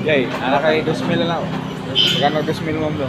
Jay, anak kay 2 mil lang. Magkano 2 mil mo bro?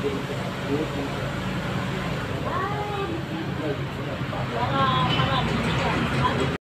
ていて、ね、